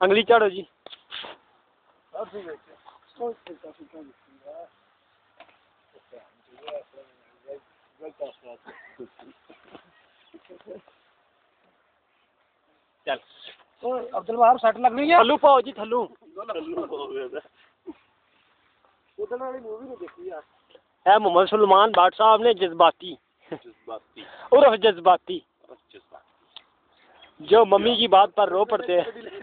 ਅੰਗਲੀ ਝਾੜੋ ਜੀ ਸਭ ਵੀ ਵੇਖਿਆ ਕੋਈ ਸਿੱਕਾ ਸਿੱਕਾ ਨਹੀਂ ਹੈ ਚੱਲ ਓਏ ਅਬਦੁਲ ਵਹਾਬ ਸੱਟ ਲੱਗਣੀ ਹੈ ਥੱਲੂ ਪਾਓ ਜੀ ਥੱਲੂ ਉਦੋਂ ਵਾਲੀ ਮੂਵੀ ਨਹੀਂ ਦੇਖੀ ਯਾਰ है मोहम्मद सलमान भाट साहब ने जज्बाती जज्बाती उर्फ जज्बाती जो मम्मी की बात पर रो पड़ते हैं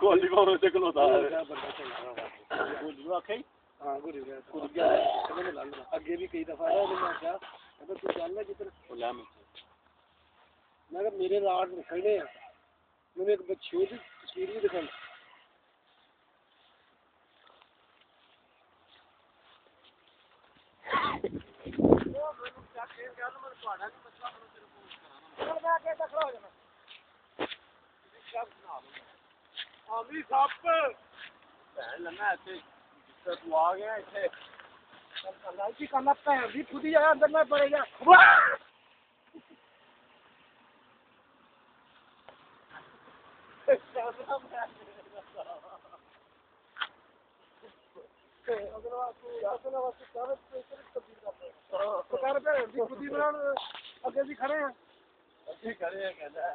ਕੋਲੀ ਬਾਰੋ ਤੇ। ਖਲੋਤਾ ਹੈ। ਹਾਂ ਗੁਰੂ ਗਿਆ ਗੁਰੂ ਗਿਆ ਕਹਿੰਦੇ ਮੈਂ ਲੰਘ ਅੱਗੇ ਵੀ ਕਈ ਦਫਾ ਆਇਆ ਉਹਨੇ ਮੈਂ ਕਿਹਾ ਕਹਿੰਦਾ ਤੂੰ ਚੱਲ ਨਾ ਜਿੱਧਰ ਮੈਂ। ਕਿਹਾ ਮੇਰੇ ਰਾਡ ਨਿਕਲਣੇ ਆ। ਮੈਨੂੰ ਇੱਕ ਬੱਚੀ ਦੀ ਤਸਵੀਰ ਵੀ ਦਿਖਾਈ। ਆਮੀ ਸੱਪ। ਭੈਣ ਲੰਨਾ ਇੱਥੇ ਜਿੱਥੇ ਤੂੰ ਆ ਗਿਆ ਇੱਥੇ। ਅੱਲਾਹ ਕੀ ਕਰਨਾ? ਭੈਣ ਦੀ ਖੁਦੀ ਆਇਆ ਅੰਦਰ ਮੈਂ ਪੜੇਗਾ ਸਰਕਾਰ ਭੈਣ ਦੀ ਖੁਦੀ ਬਣਾਉਣ ਅੱਗੇ ਵੀ ਖੜੇ ਆ ਅੱਛੀ ਕਰੇ ਆ ਕਹਿੰਦਾ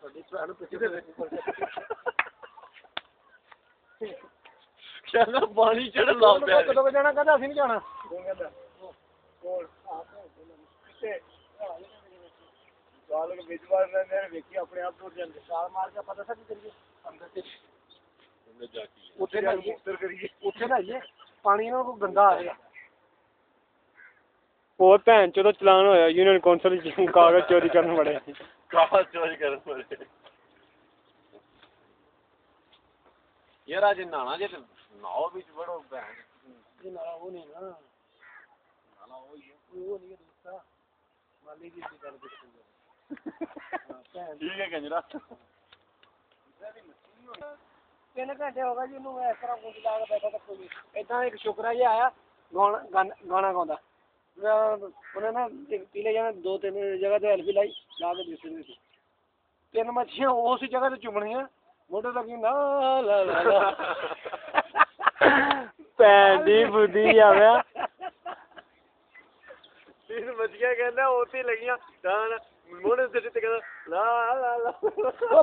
ਤੁਹਾਡੀ ਭੈਣ ਪਿੱਛੇ ਕਹਿੰਦਾ ਪਾਣੀ ਚੜਨ ਲੱਗ ਪਿਆ ਕਦੋਂ ਕੁ ਜਾਣਾ? ਕਹਿੰਦਾ ਅਸੀਂ ਨਹੀਂ ਜਾਣਾ। ਕਹਿੰਦਾ ਕੋਲ ਆ ਪਿੱਛੇ ਗਾਲ ਕੇ ਵਿੱਚ ਵਾਰ ਲੈਂਦੇ ਨੇ ਵੇਖੀ ਆਪਣੇ ਆਪ ਟੁੱਟ ਜਾਂਦੇ। ਛਾਲ ਮਾਰ ਕੇ ਆਪਾਂ ਦੱਸਾਂ ਕੀ ਕਰੀਏ? ਅੰਦਰ ਤੇ ਉਹਨੇ ਜਾ ਕੇ ਉੱਥੇ ਨਹਾਈਏ ਉੱਤਰ ਕਰੀਏ ਉੱਥੇ ਨਹਾਈਏ ਪਾਣੀ ਨਾਲ ਗੰਦਾ ਆ ਰਿਹਾ ਹੋਰ ਭੈਣ ਚੋਦਾ ਚਲਾਨ ਹੋਇਆ ਯੂਨੀਅਨ ਕੌਂਸਲ ਚ ਕਾਗਜ਼ ਚੋਰੀ ਕਰਨ ਵੜੇ ਕਾਹ ਚੋਰੀ ਕਰਨ ਵਾਲੇ। ਯਾਰ ਅੱਜ ਨਾਣਾ ਜੇ ਨਾਓ ਵਿੱਚ ਵੜੋ ਭੈਣ। ਇਹ ਨਾਲ ਉਹ ਨਹੀਂ ਨਾ। ਨਾਲਾ ਉਹ ਹੀ ਉਹ ਨਹੀਂ ਦੋਸਤਾ ਮਾਲੀ ਜੀ ਦੀ ਗੱਲ ਕੀਤੀ ਭੈਣ। ਠੀਕ ਹੈ ਕੰਜਰਾ। ਤਿੰਨ ਘੰਟੇ ਹੋ ਗਏ ਜੀ ਇਹਨੂੰ ਇਸ ਤਰ੍ਹਾਂ ਕੁੰਜ ਲਾ ਕੇ ਬੈਠਾ ਤਾਂ ਕੋਈ ਇਦਾਂ ਇੱਕ ਸ਼ੁਕਰਾ ਜਿਹਾ ਆਇਆ ਗਾਣਾ ਗਾਣਾ- ਗਾਉਂਦਾ। ਉਹਨੇ ਨਾ ਇੱਕ ਪੀਲੇ ਜਾਣੇ ਦੋ ਤਿੰਨ ਜਗ੍ਹਾ ਤੇ ਐਲਫੀ ਲਾਈ ਲਾ ਕੇ ਦਿੱਤੀ ਹੋਈ ਸੀ। ਤਿੰਨ ਮੱਛੀਆਂ ਉਸ ਜਗ੍ਹਾ ਤੇ ਚੁੰਮਣੀਆਂ ਮੋਢੇ ਲੱਗੀ ਨਾ ਲਾ ਲਾ ਲਾ। ਭੈਣ ਦੀ ਬੁੱਧੀ ਆਵਿਆ ਤਿੰਨ ਮੱਛੀਆਂ ਕਹਿੰਦਾ ਉੱਥੇ ਲੱਗੀਆਂ ਤਾਂ ਮੋੜੇ ਤੇ ਤੇ ਕਹਿੰਦਾ ਲਾ ਲਾ ਲਾ। ਉਹ